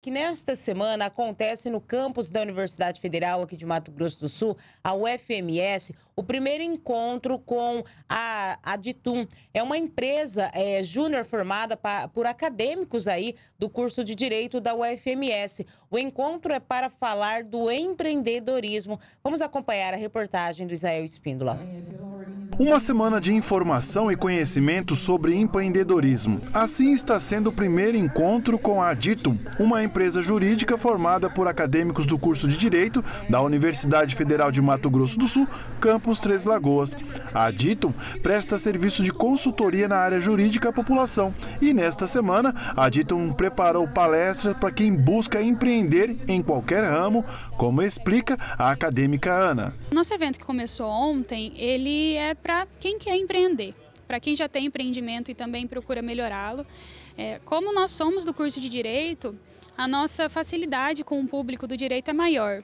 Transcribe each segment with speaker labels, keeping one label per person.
Speaker 1: que nesta semana acontece no campus da Universidade Federal aqui de Mato Grosso do Sul, a UFMS, o primeiro encontro com a, a Ditum. É uma empresa é, júnior formada por acadêmicos aí do curso de Direito da UFMS. O encontro é para falar do empreendedorismo. Vamos acompanhar a reportagem do Israel Espíndola.
Speaker 2: Uma semana de informação e conhecimento sobre empreendedorismo. Assim está sendo o primeiro encontro com a Ditum, uma empresa jurídica formada por acadêmicos do curso de Direito da Universidade Federal de Mato Grosso do Sul, campus Três Lagoas. A Ditum presta serviço de consultoria na área jurídica à população e nesta semana a Ditum preparou palestras para quem busca empreender em qualquer ramo, como explica a acadêmica Ana.
Speaker 3: Nosso evento que começou ontem, ele é para quem quer empreender, para quem já tem empreendimento e também procura melhorá-lo. É, como nós somos do curso de Direito, a nossa facilidade com o público do direito é maior.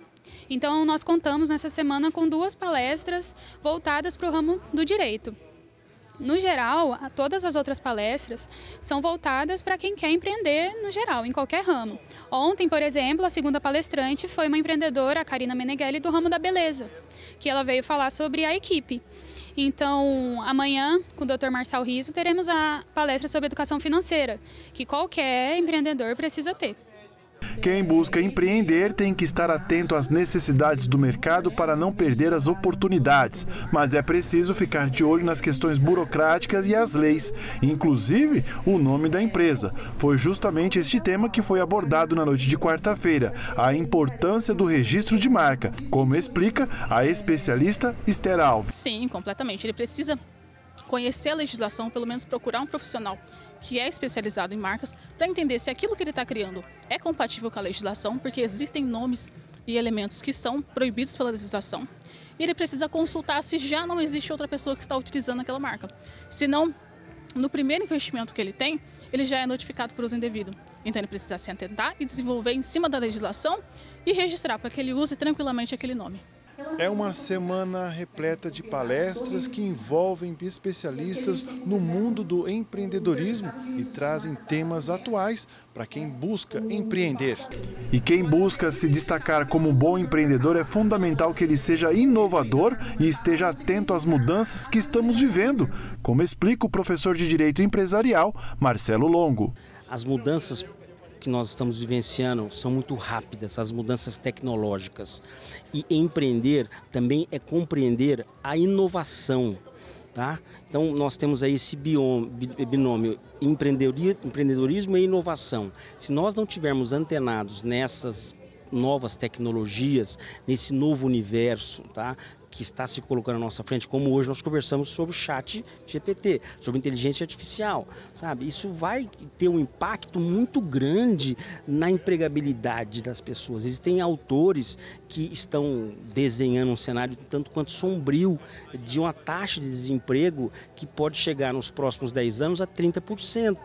Speaker 3: Então, nós contamos nessa semana com duas palestras voltadas para o ramo do direito. No geral, todas as outras palestras são voltadas para quem quer empreender no geral, em qualquer ramo. Ontem, por exemplo, a segunda palestrante foi uma empreendedora, a Karina Meneghelli, do ramo da beleza, que ela veio falar sobre a equipe. Então, amanhã, com o Dr. Marçal Riso, teremos a palestra sobre educação financeira, que qualquer empreendedor precisa ter.
Speaker 2: Quem busca empreender tem que estar atento às necessidades do mercado para não perder as oportunidades, mas é preciso ficar de olho nas questões burocráticas e as leis, inclusive o nome da empresa. Foi justamente este tema que foi abordado na noite de quarta-feira, a importância do registro de marca, como explica a especialista Esther Alves.
Speaker 4: Sim, completamente. Ele precisa conhecer a legislação, pelo menos procurar um profissional que é especializado em marcas, para entender se aquilo que ele está criando é compatível com a legislação, porque existem nomes e elementos que são proibidos pela legislação. E ele precisa consultar se já não existe outra pessoa que está utilizando aquela marca. Se não, no primeiro investimento que ele tem, ele já é notificado por uso indevido. Então ele precisa se atentar e desenvolver em cima da legislação e registrar para que ele use tranquilamente aquele nome.
Speaker 2: É uma semana repleta de palestras que envolvem especialistas no mundo do empreendedorismo e trazem temas atuais para quem busca empreender. E quem busca se destacar como um bom empreendedor é fundamental que ele seja inovador e esteja atento às mudanças que estamos vivendo, como explica o professor de Direito Empresarial, Marcelo Longo.
Speaker 5: As mudanças que nós estamos vivenciando são muito rápidas, as mudanças tecnológicas. E empreender também é compreender a inovação. Tá? Então nós temos aí esse binômio empreendedorismo e inovação. Se nós não tivermos antenados nessas novas tecnologias, nesse novo universo, tá? Que está se colocando à nossa frente, como hoje nós conversamos sobre o chat GPT, sobre inteligência artificial, sabe? Isso vai ter um impacto muito grande na empregabilidade das pessoas. Existem autores que estão desenhando um cenário tanto quanto sombrio de uma taxa de desemprego que pode chegar nos próximos 10 anos a 30%.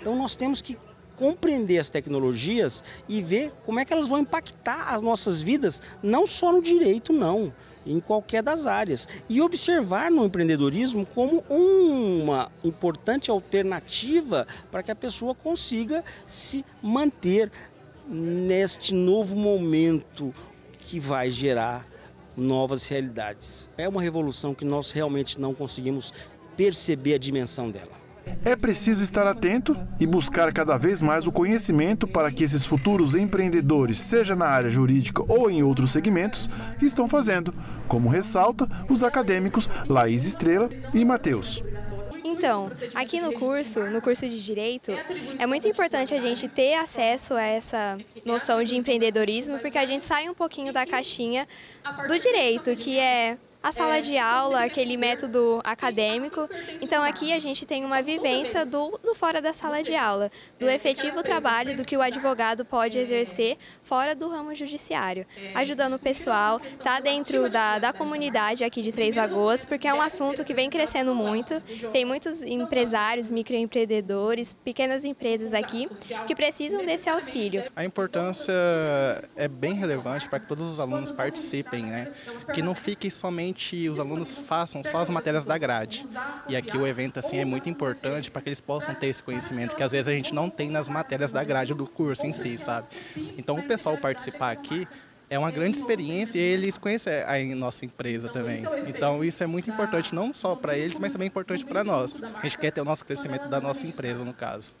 Speaker 5: Então nós temos que compreender as tecnologias e ver como é que elas vão impactar as nossas vidas, não só no direito, não, em qualquer das áreas. E observar no empreendedorismo como uma importante alternativa para que a pessoa consiga se manter neste novo momento que vai gerar novas realidades. É uma revolução que nós realmente não conseguimos perceber a dimensão dela.
Speaker 2: É preciso estar atento e buscar cada vez mais o conhecimento para que esses futuros empreendedores, seja na área jurídica ou em outros segmentos, estão fazendo, como ressalta os acadêmicos Laís Estrela e Matheus.
Speaker 6: Então, aqui no curso, no curso de Direito, é muito importante a gente ter acesso a essa noção de empreendedorismo, porque a gente sai um pouquinho da caixinha do direito, que é a sala de aula, aquele método acadêmico. Então aqui a gente tem uma vivência do, do fora da sala de aula, do efetivo trabalho do que o advogado pode exercer fora do ramo judiciário, ajudando o pessoal, tá dentro da, da comunidade aqui de Três Lagoas, porque é um assunto que vem crescendo muito. Tem muitos empresários, microempreendedores, pequenas empresas aqui que precisam desse auxílio.
Speaker 7: A importância é bem relevante para que todos os alunos participem, né? Que não fiquem somente somente os alunos façam só as matérias da grade. E aqui o evento assim é muito importante para que eles possam ter esse conhecimento que às vezes a gente não tem nas matérias da grade do curso em si, sabe? Então o pessoal participar aqui é uma grande experiência e eles conhecem a nossa empresa também. Então isso é muito importante não só para eles, mas também importante para nós. A gente quer ter o nosso crescimento da nossa empresa no caso.